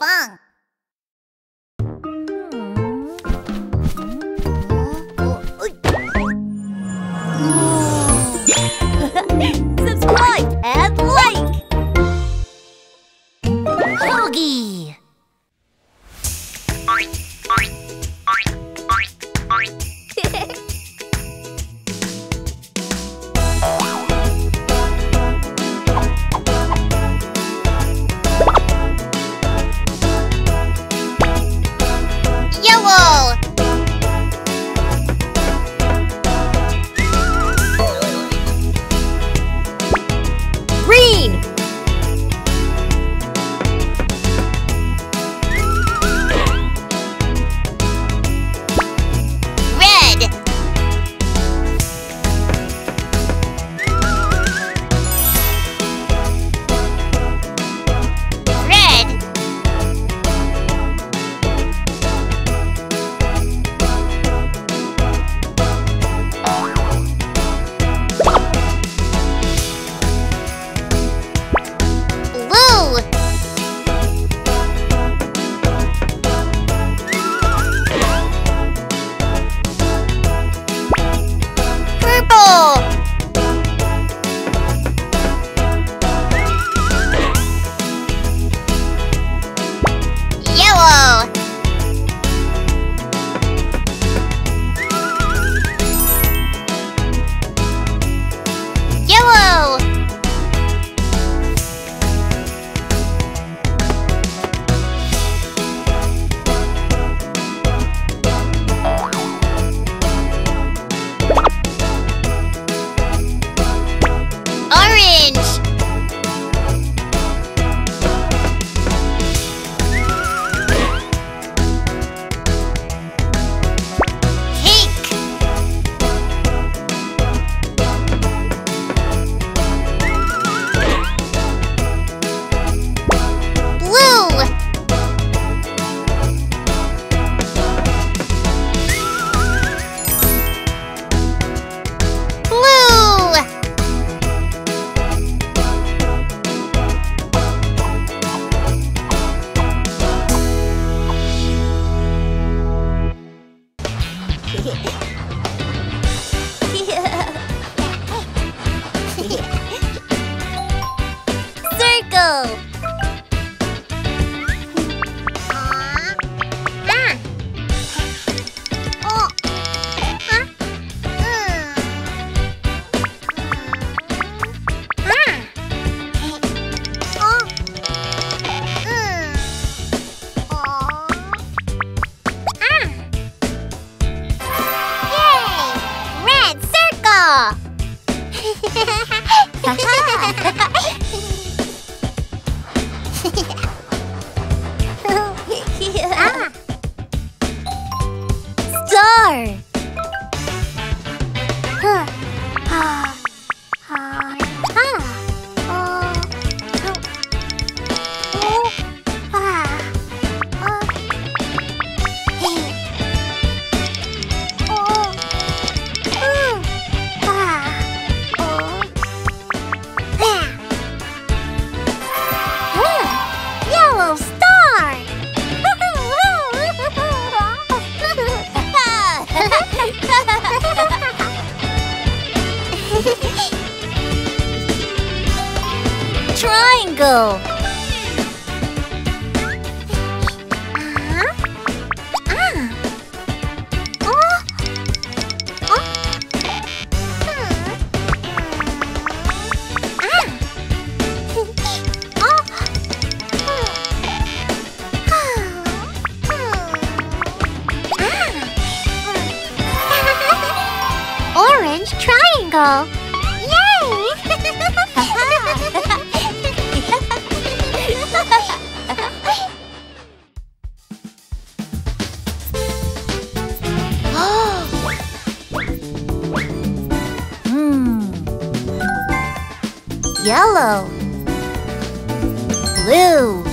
빵. Yellow. Blue.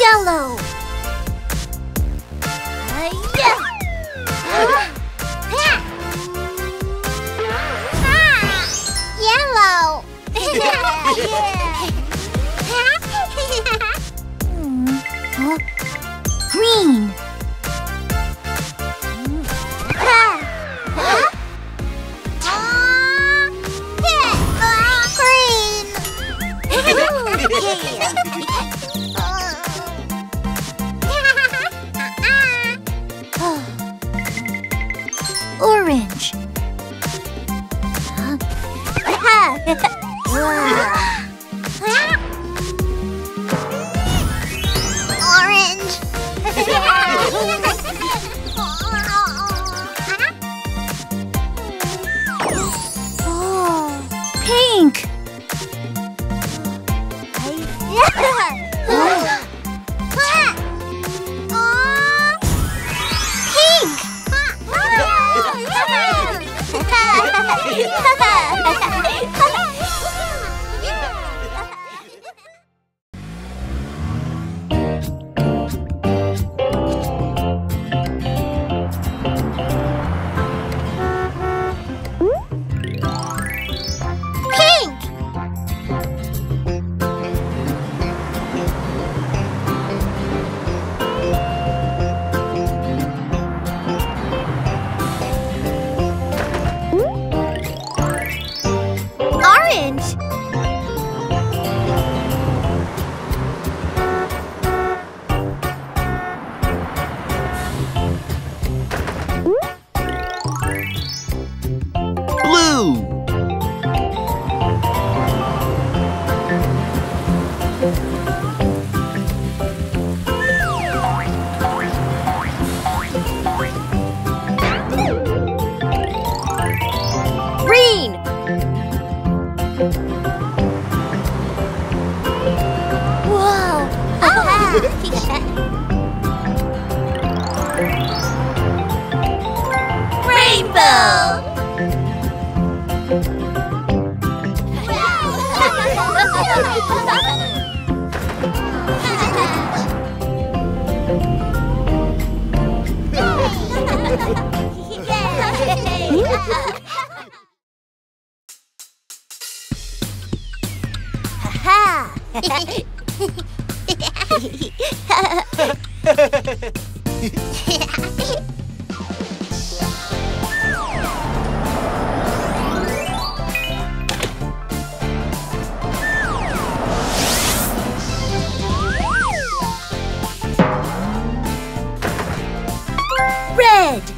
Yellow. Red.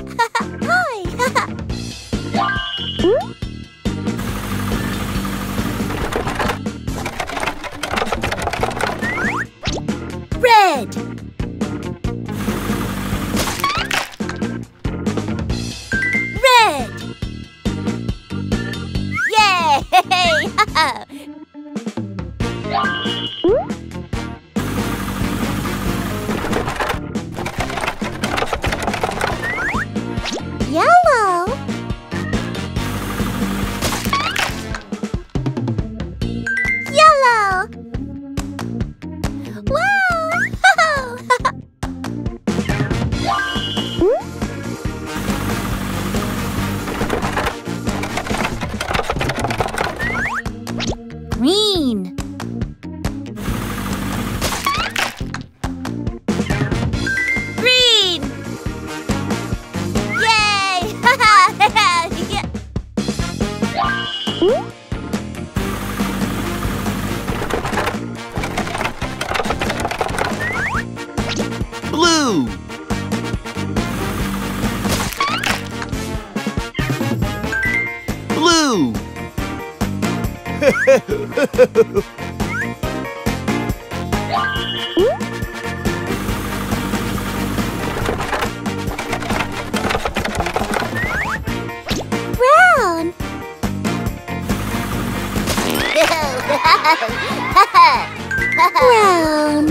Brown.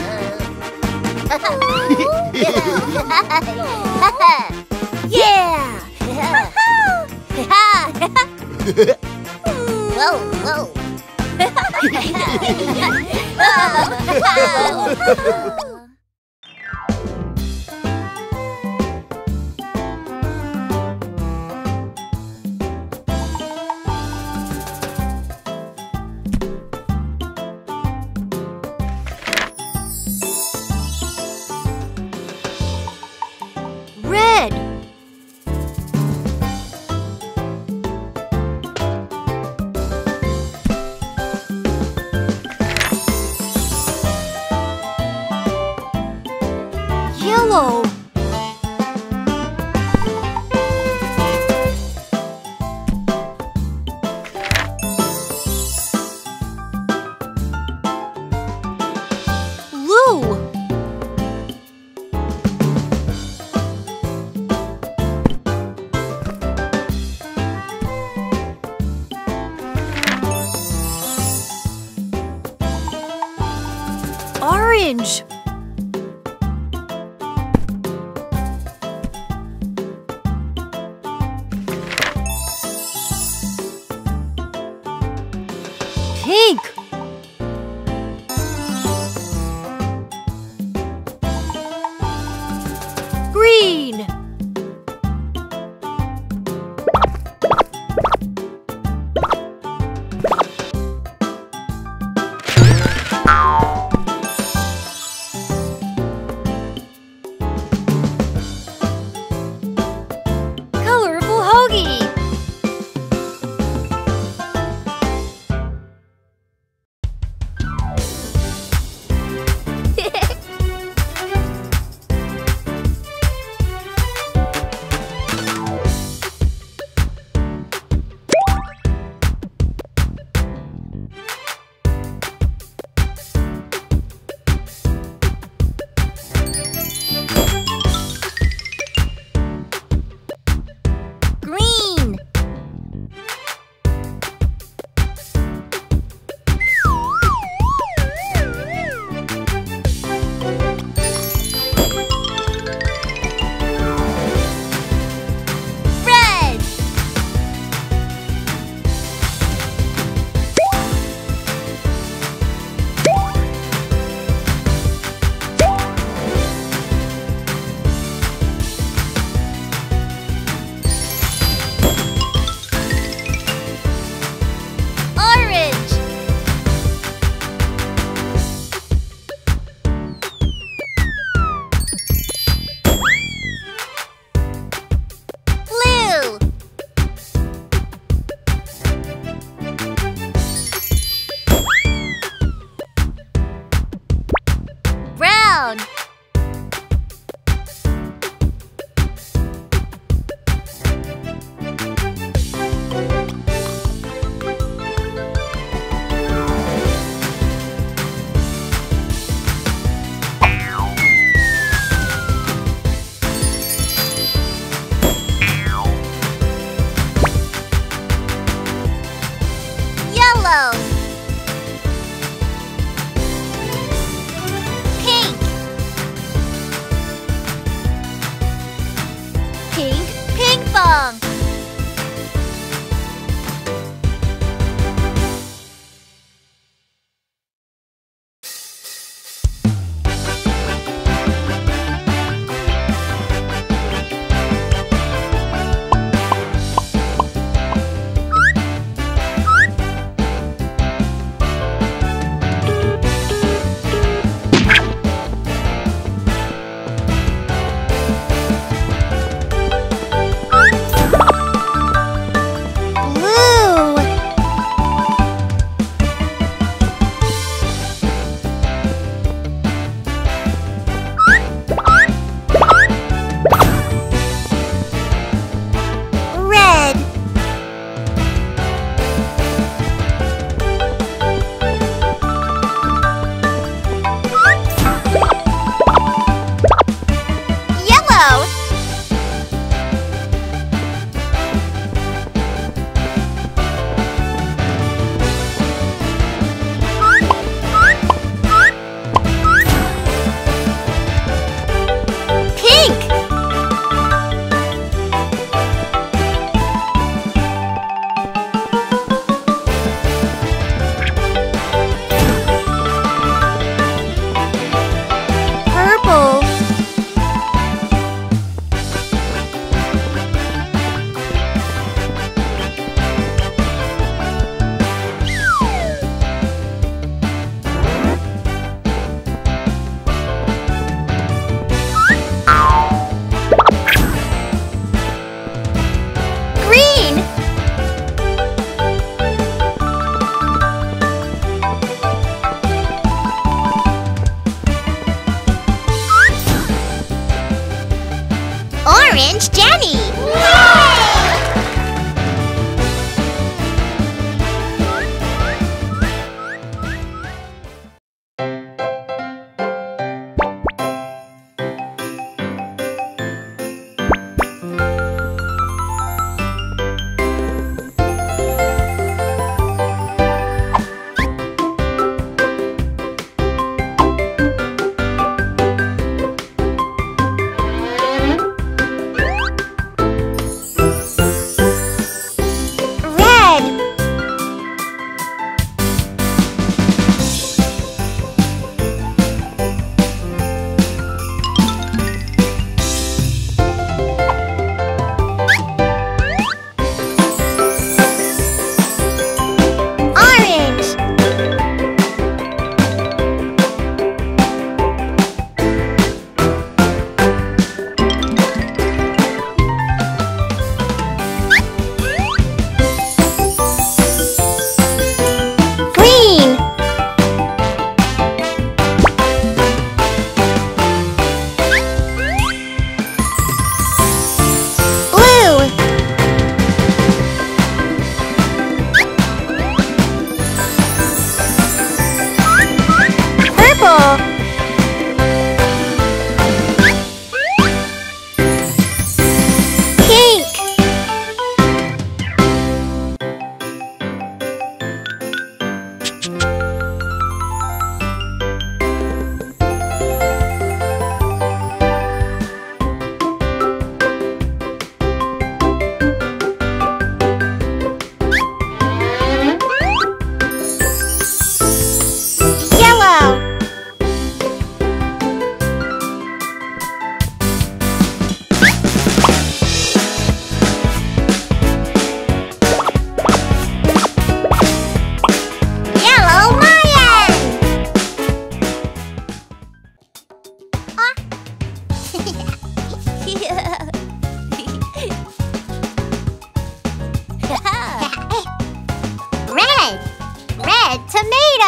yeah. whoa, whoa.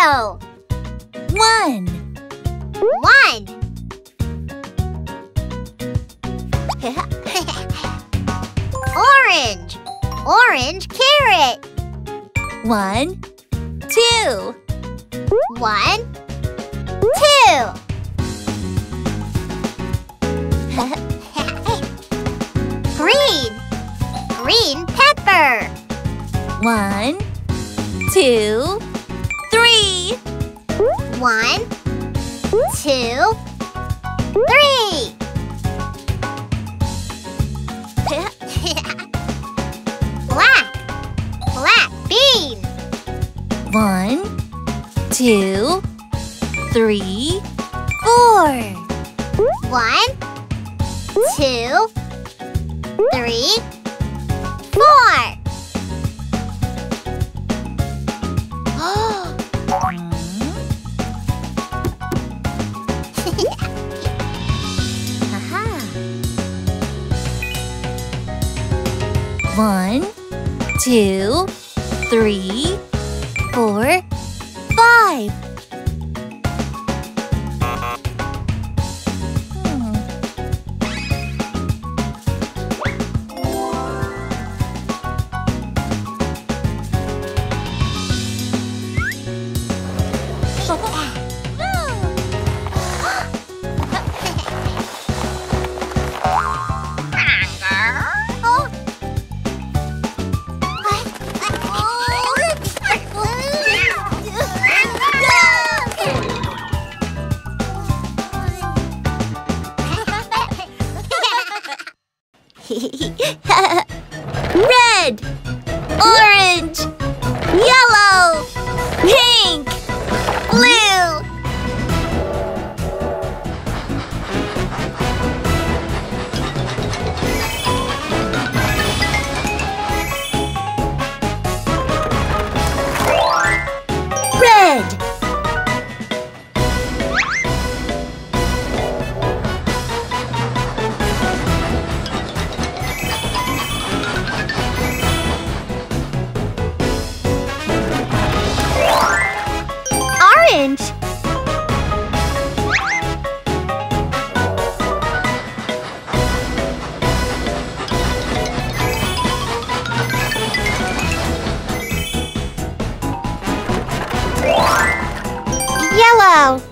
One. One! Orange! Orange carrot! One. Two. One, two. Green, green pepper. One. Two. One, two, three. Black, black bean. One. Two. Three. Four. One, two, three, four. Two, Hehehehe. yellow.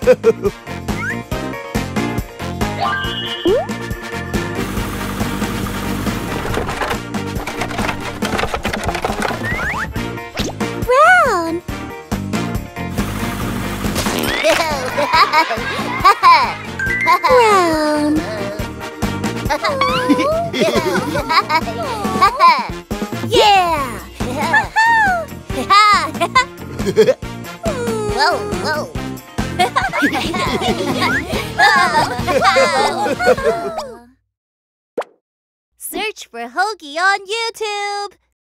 Brown.